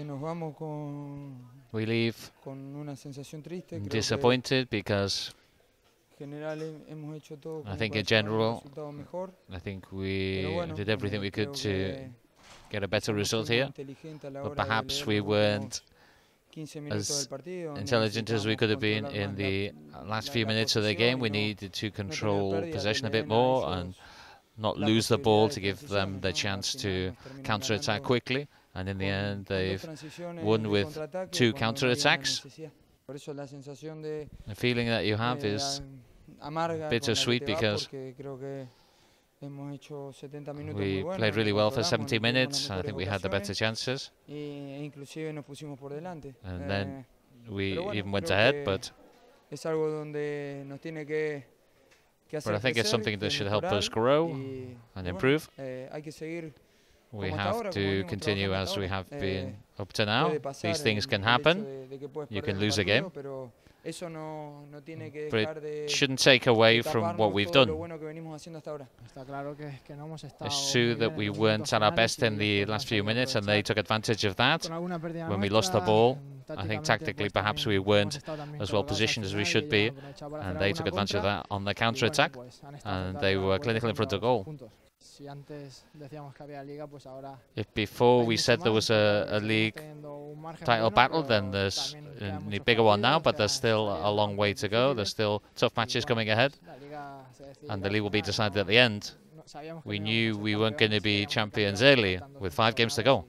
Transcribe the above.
que nos vamos con, We leave con una sensación triste. Disappointed because general hemos hecho todo I think in general I think we bueno, did everything we could to get a better result here, inteligentes a la but perhaps we weren't as del partido, donde intelligent as we could have been in the last few minutes of the game. We needed to control possession a bit more and not lose the ball to give them the chance to counter-attack quickly, and in the end they've won with two cuando no había una counter-attacks. necesidad. Por eso la sensación de The feeling that you have eh, is a- amarga con bittersweet because porque creo que hemos hecho 70 minutos muy we played really well for controlamos, 70 nos tuvimos minutes. I think we had the better chances, y- inclusive nos pusimos por delante. and Eh, then we even went ahead. But es algo donde nos tiene que, que hacer but I think it's something that should help us grow and improve. Hay que seguir We have to continue as we have Eh, been up to now. These things can happen. de- de que puedes You can lose a game. pero eso no, no tiene que But it shouldn't take away from what we've done. bueno que venimos haciendo hasta ahora. Está claro que, que no hemos estado It's true that we weren't at our best in the last few minutes, and they took advantage of that. Con alguna pérdida when we lost the ball, I think tactically perhaps we weren't hemos estado también as well positioned as we should be, ellos han aprovechado para and they took advantage of that on the counter bueno, attack, pues, han estado and they were vuelta clinically in front of goal. Puntos. Si antes decíamos que había liga, pues ahora If before we said there was a, a league teniendo un margen title battle, then there's a quedan n- muchos bigger one now, but there's still a long way to go. There's still tough matches coming ahead, pues, la liga se decidirá and the league will be decided at the end. no- sabíamos que We no íbamos a knew we weren't going to be champions early with five games to go.